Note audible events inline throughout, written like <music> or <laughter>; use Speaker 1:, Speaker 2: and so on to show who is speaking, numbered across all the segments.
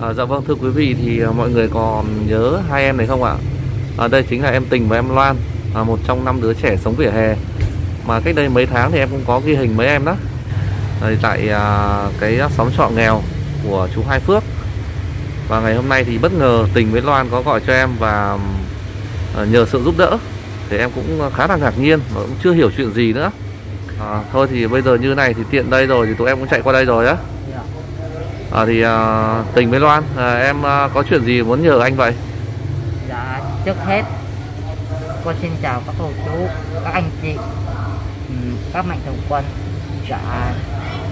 Speaker 1: À, dạ vâng thưa quý vị thì ờ, mọi người còn nhớ hai em này không ạ? À, đây chính là em Tình và em Loan, à, một trong năm đứa trẻ sống vỉa hè. Mà cách đây mấy tháng thì em cũng có ghi hình mấy em đó. À, tại à, cái xóm trọ nghèo của chú Hai Phước. Và ngày hôm nay thì bất ngờ Tình với Loan có gọi cho em và à, nhờ sự giúp đỡ. Thì em cũng khá là ngạc nhiên và cũng chưa hiểu chuyện gì nữa. À, thôi thì bây giờ như này thì tiện đây rồi thì tụi em cũng chạy qua đây rồi á. À, thì à, Tình với Loan, à, em à, có chuyện gì muốn nhờ anh vậy?
Speaker 2: Dạ, trước hết con xin chào các cô chú, các anh chị, ừ, các mạnh thường quân. Dạ,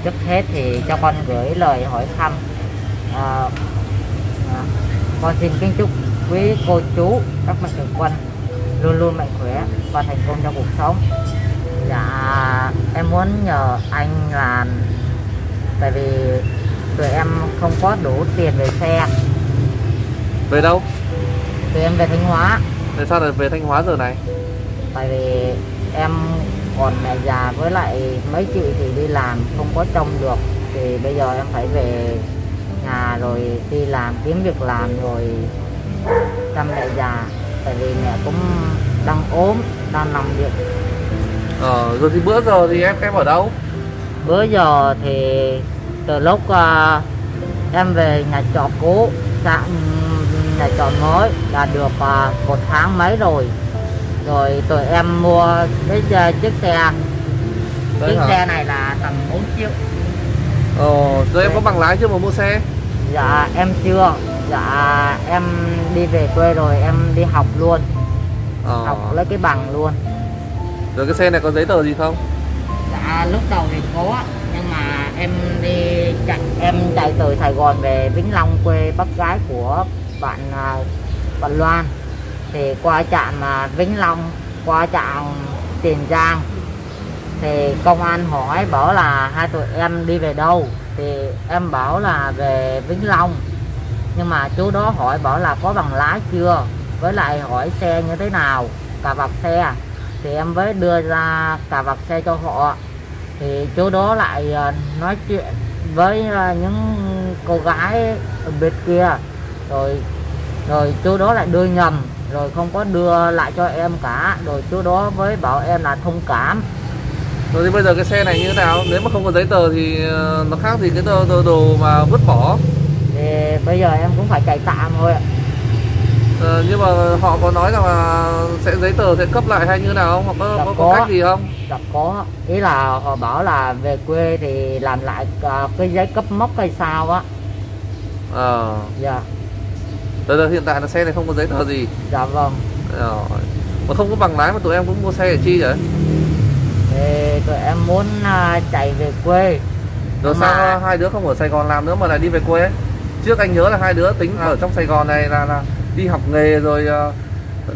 Speaker 2: trước hết thì cho con gửi lời hỏi thăm. À, à, con xin kính chúc quý cô chú, các mạnh thường quân luôn luôn mạnh khỏe và thành công trong cuộc sống. Dạ, em muốn nhờ anh là tại vì tụi em không có đủ tiền về xe,
Speaker 1: Về đâu?
Speaker 2: tụi em về Thanh Hóa.
Speaker 1: Tại sao lại về Thanh Hóa giờ này?
Speaker 2: tại vì em còn mẹ già với lại mấy chị thì đi làm không có trông được thì bây giờ em phải về nhà rồi đi làm kiếm việc làm rồi chăm mẹ già tại vì mẹ cũng đang ốm đang nằm viện
Speaker 1: Ờ, rồi thì bữa giờ thì em em ở đâu?
Speaker 2: bữa giờ thì từ lúc à, em về nhà trọ cũ sang nhà trọ mới là được à, một tháng mấy rồi. Rồi tụi em mua cái xe- chiếc xe.
Speaker 1: Đấy
Speaker 2: chiếc
Speaker 1: hả?
Speaker 2: xe này là tầm 4 triệu.
Speaker 1: Ờ, rồi em có bằng lái chưa mà mua xe?
Speaker 2: dạ em chưa. Dạ em đi về quê rồi em đi học luôn.
Speaker 1: Ờ,
Speaker 2: học lấy cái bằng luôn.
Speaker 1: Rồi cái xe này có giấy tờ gì không?
Speaker 2: dạ lúc đầu thì có mà em đi chạy, em chạy từ Sài Gòn về Vĩnh Long, quê bác gái của bạn à, bạn Loan. Thì qua trạm à, Vĩnh Long, qua trạm Tiền Giang, thì công an hỏi bảo là hai tụi em đi về đâu? Thì em bảo là về Vĩnh Long. Nhưng mà chú đó hỏi bảo là có bằng lái chưa? Với lại hỏi xe như thế nào? Cà vạt xe. Thì em mới đưa ra cà vạt xe cho họ thì chú đó lại ờ, nói chuyện với ờ, những cô gái ở bên kia rồi rồi chú đó lại đưa nhầm rồi không có đưa lại cho em cả rồi chú đó với bảo em là thông cảm
Speaker 1: Rồi thì bây giờ cái xe này như thế nào? Nếu mà không có giấy tờ thì ờ, nó khác gì cái đồ, đồ, đồ mà vứt bỏ.
Speaker 2: thì bây giờ em cũng phải chạy tạm thôi ạ
Speaker 1: Ờ, nhưng mà họ có nói rằng là sẽ giấy tờ sẽ cấp lại hay như nào không? Hoặc có, có, có
Speaker 2: có.
Speaker 1: cách gì không?
Speaker 2: Dạ có ý là họ bảo là về quê thì làm lại ờ, cái giấy cấp mốc hay sao á
Speaker 1: Ờ,
Speaker 2: dạ
Speaker 1: bây giờ hiện tại là xe này không có giấy tờ gì.
Speaker 2: dạ vâng
Speaker 1: Rồi. Mà không có bằng lái mà tụi em cũng mua xe để chi vậy?
Speaker 2: thì tụi em muốn à, chạy về quê
Speaker 1: Rồi
Speaker 2: Nhưng
Speaker 1: sao
Speaker 2: mà-
Speaker 1: hai đứa không ở Sài Gòn làm nữa mà lại đi về quê? Trước anh nhớ là hai đứa tính ở trong Sài Gòn này là là đi học nghề rồi ờ,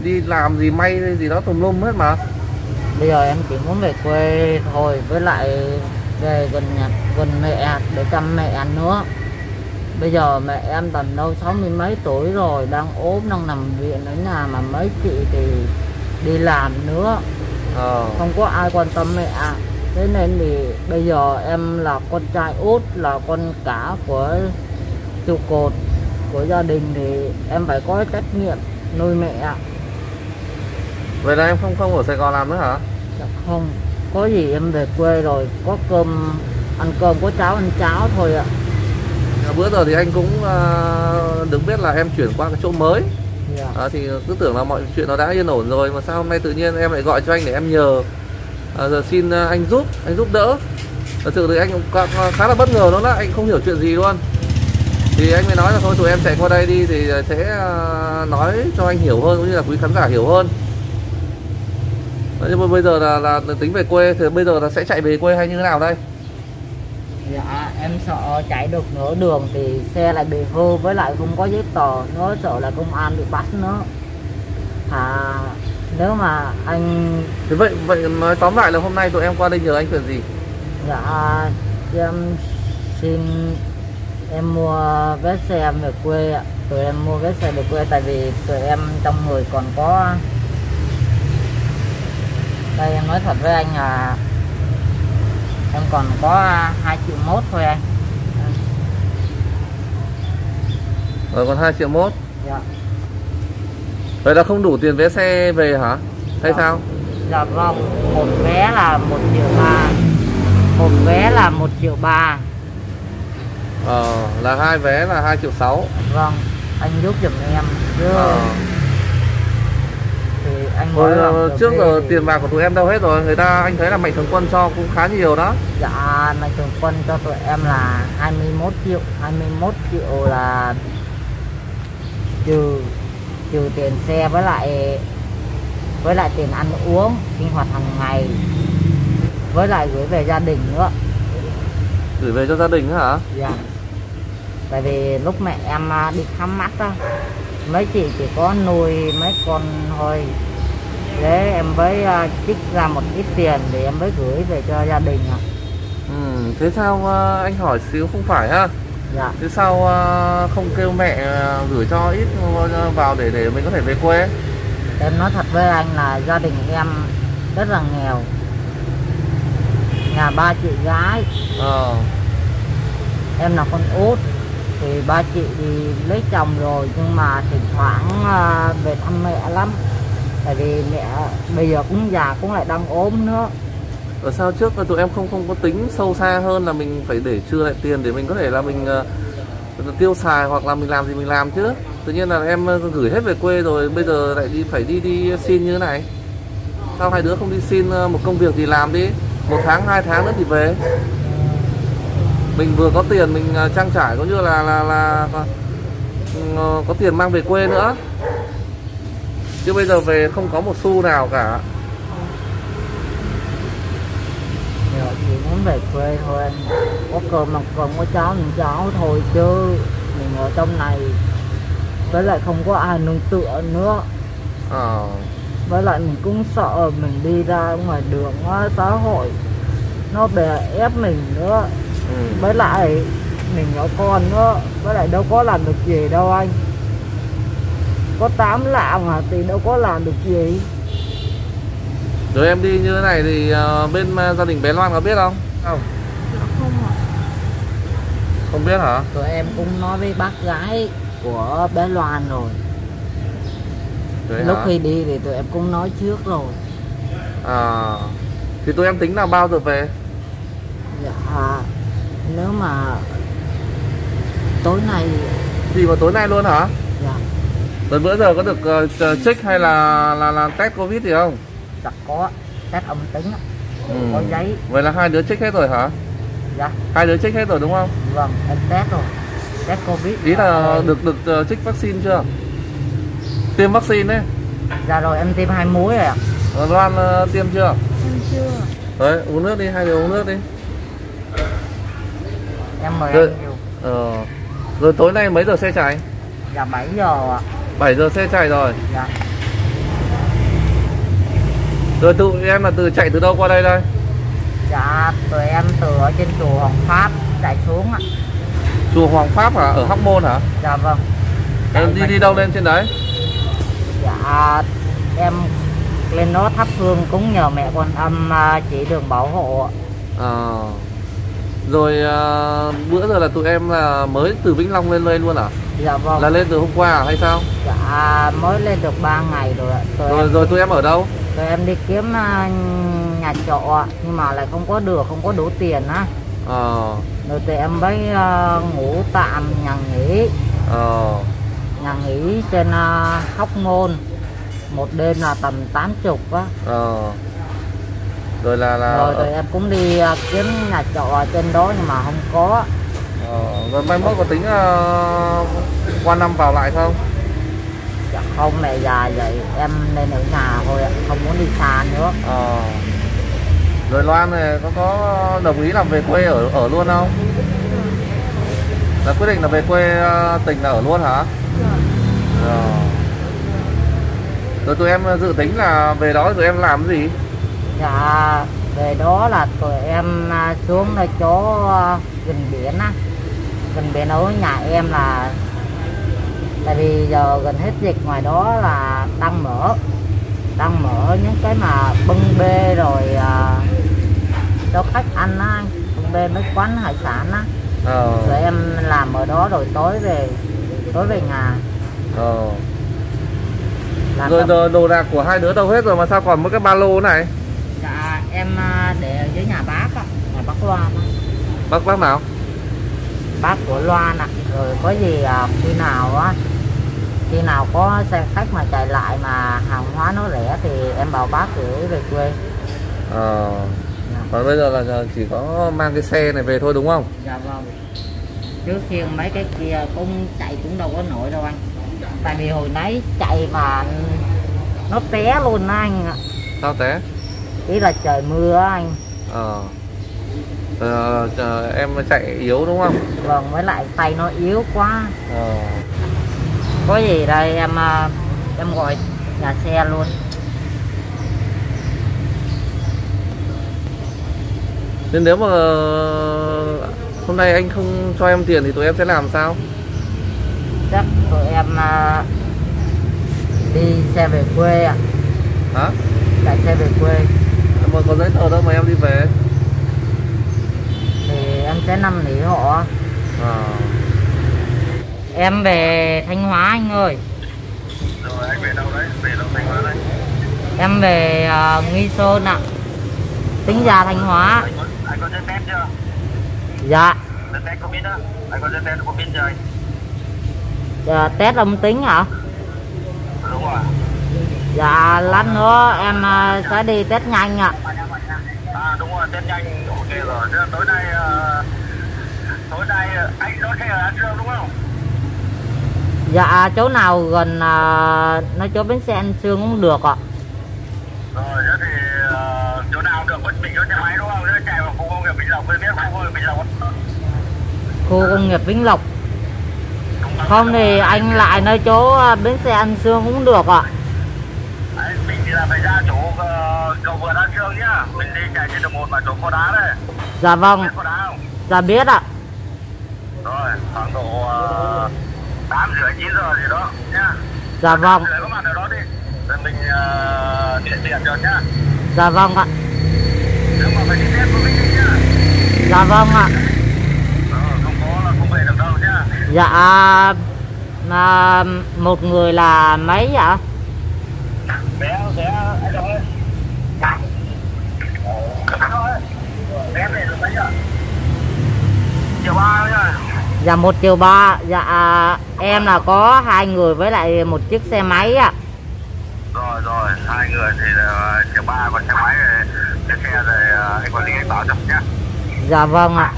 Speaker 1: đi làm gì may gì đó tùm lum hết mà.
Speaker 2: bây giờ em chỉ muốn về quê thôi với lại về gần nhà gần mẹ để chăm mẹ nữa bây giờ mẹ em tầm đâu sáu mươi mấy tuổi rồi đang ốm đang nằm viện ở nhà mà mấy chị thì đi làm nữa
Speaker 1: Ờ.
Speaker 2: không có ai quan tâm mẹ thế nên thì bây giờ em là con trai út là con cả của trụ cột của gia đình thì em phải có trách nhiệm nuôi mẹ
Speaker 1: Vậy là em không không ở Sài Gòn làm nữa hả?
Speaker 2: Dạ không có gì em về quê rồi có cơm ăn cơm có cháo ăn cháo thôi ạ.
Speaker 1: À, Bữa giờ thì anh cũng ờ, được biết là em chuyển qua cái chỗ mới.
Speaker 2: Dạ.
Speaker 1: à, Thì cứ tưởng là mọi chuyện nó đã yên ổn rồi Mà sao hôm nay tự nhiên em lại gọi cho anh để em nhờ. À, Giờ xin anh giúp, anh giúp đỡ. Thật sự thì anh cũng khá- là bất ngờ đó Anh không hiểu chuyện gì luôn Thì anh mới nói là thôi tụi em chạy qua đây đi Thì sẽ ờ, nói cho anh hiểu hơn Cũng như là quý khán giả hiểu hơn Đấy, Nhưng mà bây giờ là, là tính về quê Thì bây giờ là sẽ chạy về quê hay như thế nào đây?
Speaker 2: dạ em sợ chạy được nửa đường thì xe lại bị hư với lại không có giấy tờ nữa sợ là công an bị bắt nữa à nếu mà anh
Speaker 1: Thế vậy vậy nói tóm lại là hôm nay tụi em qua đây nhờ anh chuyện gì?
Speaker 2: dạ em xin em mua vé xe em về quê ạ. Tụi em mua vé xe về quê tại vì tụi em trong người còn có đây em nói thật với anh là em còn có hai triệu mốt thôi anh.
Speaker 1: Rồi còn 2 triệu mốt?
Speaker 2: Dạ.
Speaker 1: Vậy là không đủ tiền vé xe về hả? Hay
Speaker 2: Dạ.
Speaker 1: sao?
Speaker 2: dạ vâng. Một vé là một triệu ba. Một vé là một triệu ba
Speaker 1: Ờ, là hai vé là 2 triệu 6
Speaker 2: vâng anh giúp giùm em. Chứ
Speaker 1: ờ.
Speaker 2: thì anh nói là
Speaker 1: ờ, trước giờ
Speaker 2: thì-
Speaker 1: tiền bạc của tụi em đâu hết rồi. Người ta anh thấy là Mạnh Thường Quân cho cũng khá nhiều đó.
Speaker 2: Dạ, mạnh thường quân cho tụi em là 21 triệu. 21 triệu là trừ trừ tiền xe với lại với lại tiền ăn uống sinh hoạt hàng ngày với lại gửi về gia đình nữa
Speaker 1: Gửi về cho gia đình hả?
Speaker 2: dạ. Tại vì lúc mẹ em à, đi khám mắt á mấy chị chỉ có nuôi mấy con thôi. Để em mới à, trích ra một ít tiền để em mới gửi về cho gia đình ạ.
Speaker 1: Ừ, thế sao ờ, anh hỏi xíu không phải ha
Speaker 2: dạ.
Speaker 1: Thế sao không kêu mẹ gửi cho ít vào để để mình có thể về quê?
Speaker 2: Em nói thật với anh là gia đình em rất là nghèo nhà ba chị gái.
Speaker 1: Ờ,
Speaker 2: em là con út thì ba chị thì lấy chồng rồi nhưng mà thỉnh thoảng à, về thăm mẹ lắm. Tại vì mẹ bây giờ cũng già cũng lại đang ốm nữa.
Speaker 1: Ở sao trước là tụi em không không có tính sâu xa hơn là mình phải để trưa lại tiền để mình có thể là mình ờ, tiêu xài hoặc là mình làm gì mình làm chứ? Tự nhiên là em ờ, gửi hết về quê rồi bây giờ lại đi phải đi đi xin như thế này. Sao hai đứa không đi xin ờ, một công việc gì làm đi một tháng hai tháng nữa thì về. Mình vừa có tiền mình ờ, trang trải cũng như là là là ờ, có tiền mang về quê nữa. Chứ bây giờ về không có một xu nào cả.
Speaker 2: Giờ chị muốn về quê thôi anh. Có cơm ăn cơm có cháo ăn cháo thôi chứ. Mình ở trong này với lại không có ai nương tựa nữa.
Speaker 1: Ờ
Speaker 2: với lại mình cũng sợ mình đi ra ngoài đường á, xã hội nó bè ép mình nữa
Speaker 1: ừ.
Speaker 2: với lại mình nhỏ con nữa với lại đâu có làm được gì đâu anh có tám lạng mà thì đâu có làm được gì
Speaker 1: Rồi em đi như thế này thì ờ, bên gia đình bé Loan có biết không? Không.
Speaker 2: không ạ
Speaker 1: Không biết hả?
Speaker 2: tụi em cũng nói với bác gái của bé Loan rồi
Speaker 1: Đấy
Speaker 2: lúc
Speaker 1: hả?
Speaker 2: khi đi thì tụi em cũng nói trước rồi
Speaker 1: À, thì tụi em tính là bao giờ về?
Speaker 2: dạ nếu mà tối nay
Speaker 1: Thì vào tối nay luôn hả?
Speaker 2: dạ
Speaker 1: Đợt bữa giờ có được chờ check hay là là là test covid gì không?
Speaker 2: chắc có test âm tính
Speaker 1: Ừ.
Speaker 2: có giấy
Speaker 1: Vậy là hai đứa check hết rồi hả?
Speaker 2: dạ
Speaker 1: Hai đứa check hết rồi đúng không?
Speaker 2: vâng em test rồi test covid
Speaker 1: Ý là được được ờ, check vaccine chưa? Tiêm vaccine đấy.
Speaker 2: dạ rồi em tiêm hai mũi rồi ạ
Speaker 1: Ờ, Loan ờ, tiêm chưa?
Speaker 2: em chưa
Speaker 1: Đấy, uống nước đi, hai đứa uống nước đi.
Speaker 2: em mời
Speaker 1: Rồi.
Speaker 2: anh
Speaker 1: Ờ. Rồi tối nay mấy giờ xe chạy?
Speaker 2: dạ 7 giờ ạ
Speaker 1: 7 giờ xe chạy rồi.
Speaker 2: dạ
Speaker 1: Rồi tụi em là từ chạy từ đâu qua đây đây?
Speaker 2: dạ tụi em từ ở trên chùa Hoàng Pháp chạy xuống ạ
Speaker 1: Chùa Hoàng Pháp hả? Ở Hóc Môn hả?
Speaker 2: dạ vâng
Speaker 1: Em đi đi đâu lên trên đấy?
Speaker 2: Dạ em lên đó thắp hương cúng nhờ mẹ quan âm à, chỉ đường bảo hộ.
Speaker 1: Ờ. Rồi à, bữa giờ là tụi em là mới từ Vĩnh Long lên lên luôn à?
Speaker 2: dạ vâng
Speaker 1: Là lên từ hôm qua à, hay sao?
Speaker 2: dạ mới lên được 3 ngày rồi ạ tụi
Speaker 1: Rồi
Speaker 2: em
Speaker 1: rồi tụi em ở đâu?
Speaker 2: tụi em đi kiếm à, nhà trọ nhưng mà lại không có được không có đủ tiền á
Speaker 1: Ờ.
Speaker 2: rồi tụi em mới à, ngủ tạm nhà nghỉ
Speaker 1: Ờ.
Speaker 2: nhà nghỉ trên à, Hóc Môn một đêm là tầm 80 á
Speaker 1: Ờ. Rồi là là
Speaker 2: rồi tụi em cũng đi à, kiếm nhà trọ ở trên đó nhưng mà không có
Speaker 1: ờ. Rồi mai mốt có tính à, qua năm vào lại không?
Speaker 2: dạ không mẹ già vậy em nên ở nhà thôi ạ không muốn đi xa nữa
Speaker 1: Ờ. Rồi Loan này có có đồng ý làm về quê ở ở luôn không? Là quyết định là về quê à, tỉnh là ở luôn hả? Rồi. Rồi tụi em dự tính là về đó tụi em làm cái gì?
Speaker 2: dạ về đó là tụi em à, xuống nơi chỗ à, gần biển á. Gần biển ở nhà em là tại vì giờ gần hết dịch ngoài đó là đang mở. Đang mở những cái mà bưng bê rồi à, cho khách ăn á bưng bê mấy quán hải sản á.
Speaker 1: Ờ.
Speaker 2: tụi em làm ở đó rồi tối về tối tối về nhà.
Speaker 1: Ờ
Speaker 2: là
Speaker 1: rồi
Speaker 2: tầm-
Speaker 1: đồ, đạc của hai đứa đâu hết rồi mà sao còn mỗi cái ba lô này?
Speaker 2: Dạ em à, để ở dưới nhà bác ạ nhà bác Loan á.
Speaker 1: bác bác nào?
Speaker 2: Bác của Loan ạ. Rồi có gì à, khi nào á khi nào có xe khách mà chạy lại mà hàng hóa nó rẻ thì em bảo bác gửi về quê.
Speaker 1: Ờ.
Speaker 2: Dạ,
Speaker 1: còn bây giờ là chỉ có mang cái xe này về thôi đúng không?
Speaker 2: Dạ vâng. Trước khi mấy cái kia cũng chạy cũng đâu có nổi đâu anh tại vì hồi nãy chạy mà nó té luôn anh ạ.
Speaker 1: Sao té?
Speaker 2: Ý là trời mưa anh.
Speaker 1: Ờ. Ờ, ờ, em chạy yếu đúng không?
Speaker 2: Vâng với lại tay nó yếu quá.
Speaker 1: Ờ.
Speaker 2: Có gì đây em à, em gọi nhà xe luôn.
Speaker 1: Nên nếu mà hôm nay anh không cho em tiền thì tụi em sẽ làm sao
Speaker 2: em à, đi xe về quê ạ.
Speaker 1: Hả?
Speaker 2: Chạy xe về quê.
Speaker 1: Mà có giấy tờ đâu mà em đi về?
Speaker 2: Thì em sẽ năn nỉ họ
Speaker 1: ờ
Speaker 2: em về thanh hóa anh ơi.
Speaker 3: Rồi anh về đâu đấy? Về đâu Thanh Hóa đấy?
Speaker 2: em về à, nghi sơn ạ. Tính ra thanh hóa.
Speaker 3: Anh có, anh có giấy test chưa?
Speaker 2: dạ.
Speaker 3: Giấy test có biết á? Anh có giấy test có biết chưa anh?
Speaker 2: à, test âm tính hả
Speaker 3: Đúng rồi.
Speaker 2: dạ lát nữa em à, sẽ đi test nhanh ạ
Speaker 3: À đúng rồi, test nhanh ok rồi. Thế là tối nay ờ, tối nay ờ, anh đón xe ở An Dương đúng không?
Speaker 2: dạ chỗ nào gần nói chỗ bến xe anh sương cũng được ạ
Speaker 3: Rồi thế thì ờ, chỗ nào được vẫn mình có xe máy đúng không? Chạy vào khu công nghiệp Bình Lộc biết khu công nghiệp Bình Lộc
Speaker 2: khu công nghiệp Vĩnh Lộc không thì anh lại nơi chỗ à, bến xe An Sương cũng được ạ
Speaker 3: Đấy, mình thì là phải ra chỗ ờ, cầu vượt An Dương nhá. Mình đi chạy trên đường một mà chỗ kho đá đấy.
Speaker 2: dạ vâng
Speaker 3: Biết
Speaker 2: dạ biết ạ
Speaker 3: Rồi, khoảng độ uh, 8 rưỡi 9 giờ gì đó nhá.
Speaker 2: dạ vâng
Speaker 3: có mặt ở đó đi. Rồi mình điện tiền cho nhá.
Speaker 2: dạ vâng ạ
Speaker 3: Nếu mà phải đi test có đi nhá.
Speaker 2: dạ vâng ạ
Speaker 3: Ờ, không có là không về được đâu nhá.
Speaker 2: Dạ mà một người là mấy ạ?
Speaker 3: Bé, bé, đâu mấy ba
Speaker 2: dạ một triệu ba. Dạ em là có hai người với lại một chiếc xe máy ạ.
Speaker 3: Rồi, rồi, hai người thì chiều ba còn xe máy rồi. Cái xe rồi uh, anh quản lý anh báo cho nhá.
Speaker 2: dạ vâng ạ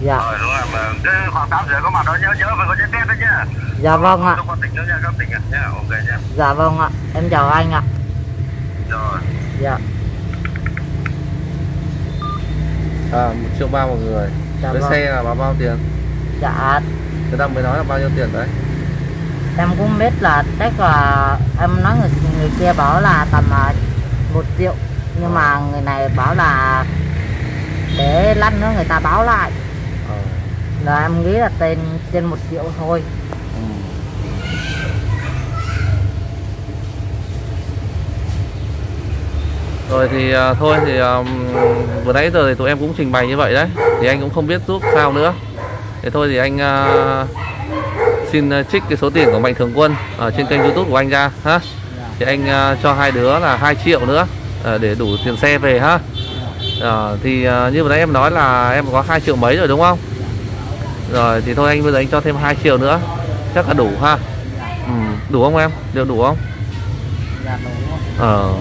Speaker 3: Dạ.
Speaker 2: dạ
Speaker 3: Rồi, đúng rồi, mà cứ khoảng 8 rưỡi có mặt đó nhớ, nhớ phải có giấy test đấy nhá.
Speaker 2: dạ vâng ạ
Speaker 3: Không có tỉnh nữa nha, các tỉnh ạ. Nhá, ok nhá.
Speaker 2: dạ vâng ạ em chào anh ạ
Speaker 3: Rồi.
Speaker 2: dạ
Speaker 1: à một triệu ba một người
Speaker 2: Dạ
Speaker 1: cái
Speaker 2: vâng.
Speaker 1: xe là bao bao tiền
Speaker 2: dạ
Speaker 1: người ta mới nói là bao nhiêu tiền đấy
Speaker 2: em cũng biết là chắc là em nói người, người kia bảo là tầm à, một triệu nhưng mà người này bảo là để lát nữa người ta báo lại
Speaker 1: ờ
Speaker 2: là em nghĩ là tên trên một triệu thôi.
Speaker 1: Ừ. rồi thì uh, thôi thì um, vừa nãy giờ thì tụi em cũng trình bày như vậy đấy. Thì anh cũng không biết giúp sao nữa. Thế thôi thì anh uh, xin trích cái số tiền của mạnh thường quân ở trên kênh youtube của anh ra ha? Thì anh uh, cho hai đứa là 2 triệu nữa uh, để đủ tiền xe về ha? Uh, thì uh, như vừa nãy em nói là em có hai triệu mấy rồi đúng không? Rồi thì thôi anh bây giờ anh cho thêm hai triệu nữa. Chắc là đủ ha? Ừ, đủ không em? Liệu đủ không?
Speaker 2: Rồi.
Speaker 1: ờ.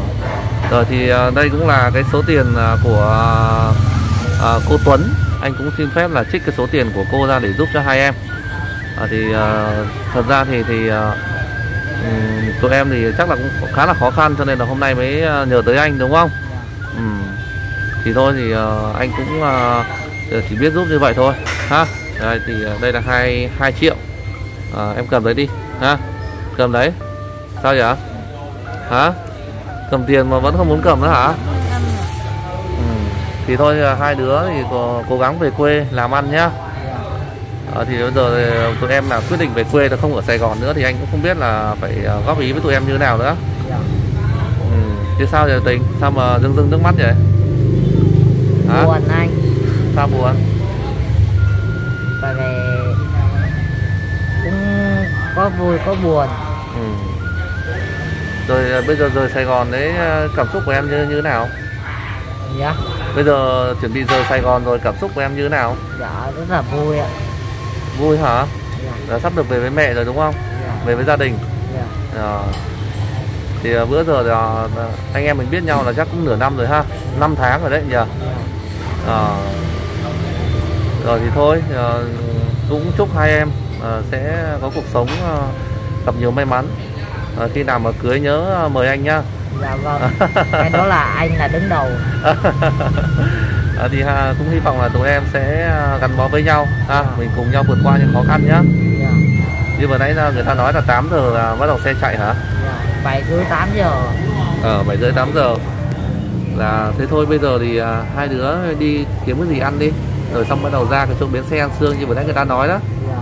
Speaker 1: Rồi thì à, đây cũng là cái số tiền à, của à, cô Tuấn. Anh cũng xin phép là trích cái số tiền của cô ra để giúp cho hai em. À, thì à, thật ra thì thì à, ừ, tụi em thì chắc là cũng khá là khó khăn cho nên là hôm nay mới à, nhờ tới anh đúng không? Ừ. thì thôi thì à, anh cũng à, chỉ biết giúp như vậy thôi ha? Đây thì à, đây là hai hai triệu. À, em cầm đấy đi ha? Cầm đấy. Sao vậy hả? Cầm tiền mà vẫn không muốn cầm nữa hả? Ừ. thì thôi à, hai đứa thì cố, cố gắng về quê làm ăn nhá. À, thì bây giờ thì tụi em là quyết định về quê là không ở Sài Gòn nữa thì anh cũng không biết là phải góp ý với tụi em như thế nào nữa. Ừ. chứ sao vậy tình? Sao mà rưng rưng nước mắt vậy? Hả?
Speaker 2: Buồn anh.
Speaker 1: Sao buồn
Speaker 2: có vui có buồn.
Speaker 1: Ừ. rồi à, bây giờ rời Sài Gòn đấy à, cảm xúc của em như như thế nào?
Speaker 2: Dạ.
Speaker 1: Bây giờ chuẩn bị rời Sài Gòn rồi cảm xúc của em như thế nào?
Speaker 2: Dạ rất là vui ạ.
Speaker 1: Vui hả?
Speaker 2: Dạ.
Speaker 1: Sắp được về với mẹ rồi đúng không?
Speaker 2: Dạ.
Speaker 1: Về với gia đình.
Speaker 2: Dạ.
Speaker 1: Ờ. thì à, bữa giờ là anh em mình biết nhau là chắc cũng nửa năm rồi ha. 5 tháng rồi đấy nhỉ?
Speaker 2: Dạ.
Speaker 1: Ờ. rồi thì thôi ờ, cũng chúc hai em sẽ có cuộc sống ờ, gặp nhiều may mắn. Ờ, khi nào mà cưới nhớ ờ, mời anh nhá
Speaker 2: dạ vâng. <laughs> Cái đó là anh là đứng đầu. <laughs>
Speaker 1: À, thì ha, cũng hy vọng là tụi em sẽ à, gắn bó với nhau ha mình cùng nhau vượt qua những khó khăn nhá.
Speaker 2: Dạ.
Speaker 1: Như vừa nãy người ta nói là 8 giờ là bắt đầu xe chạy hả?
Speaker 2: Dạ bảy rưỡi tám giờ.
Speaker 1: Ờ bảy rưỡi tám giờ. Là thế thôi bây giờ thì à, hai đứa đi kiếm cái gì ăn đi. Rồi xong bắt đầu ra cái chỗ bến xe ăn xương như vừa nãy người ta nói đó.
Speaker 2: Dạ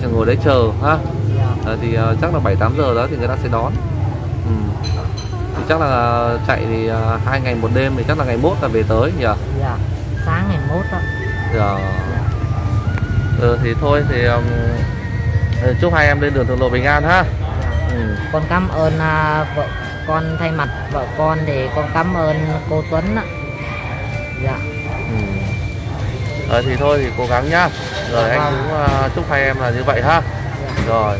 Speaker 1: thì ngồi đấy chờ ha
Speaker 2: dạ
Speaker 1: Ờ, thì à, chắc là bảy tám giờ đó thì người ta sẽ đón ừ. thì chắc là chạy thì à, hai ngày một đêm thì chắc là ngày mốt là về tới nhỉ
Speaker 2: dạ sáng ngày mốt đó
Speaker 1: Dạ. Ừ, thì thôi thì um, chúc hai em lên đường thượng lộ bình an ha.
Speaker 2: dạ.
Speaker 1: Ừ.
Speaker 2: con cảm ơn à, vợ con thay mặt vợ con thì con cảm ơn cô Tuấn ạ dạ
Speaker 1: Ờ, thì thôi thì cố gắng nhá. Rồi anh
Speaker 2: Vâng.
Speaker 1: cũng uh, chúc hai em là như vậy ha. Rồi.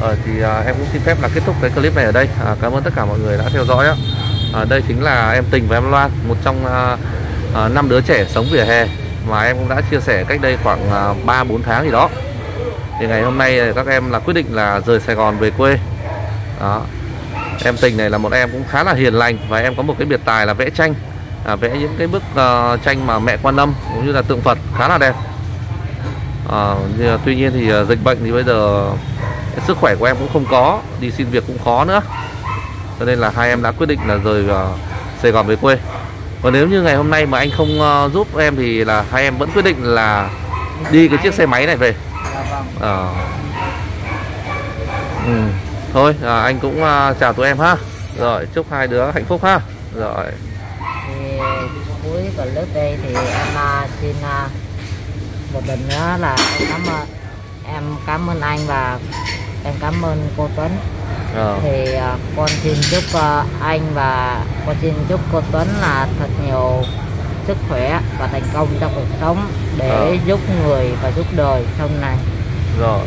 Speaker 1: Ờ, thì à, em cũng xin phép là kết thúc cái clip này ở đây. À, cảm ơn tất cả mọi người đã theo dõi. Á. À, đây chính là em Tình và em Loan, một trong à, à, năm đứa trẻ sống vỉa hè mà em cũng đã chia sẻ cách đây khoảng à, 3 4 tháng gì đó. Thì ngày hôm nay các em là quyết định là rời Sài Gòn về quê. Đó. Em Tình này là một em cũng khá là hiền lành và em có một cái biệt tài là vẽ tranh. À, vẽ những cái bức à, tranh mà mẹ Quan Âm cũng như là tượng Phật khá là đẹp. À, nhưng tuy nhiên thì à, dịch bệnh thì bây giờ sức khỏe của em cũng không có đi xin việc cũng khó nữa. Cho nên là hai em đã quyết định là rời uh, Sài Gòn về quê. Còn nếu như ngày hôm nay mà anh không ờ, giúp em thì là hai em vẫn quyết định là đi cái chiếc xe máy này về. À, ừ. thôi à, anh cũng ờ, chào tụi em ha. Rồi chúc hai đứa hạnh phúc ha. Rồi
Speaker 2: cuối clip đây thì em à, xin à, một lần nữa là em cảm ơn em cảm ơn anh và em cảm ơn cô Tuấn
Speaker 1: Ờ.
Speaker 2: thì à, con xin chúc anh và con xin chúc cô Tuấn là thật nhiều sức khỏe và thành công trong cuộc sống để
Speaker 1: Ờ.
Speaker 2: giúp người và giúp đời sau này
Speaker 1: rồi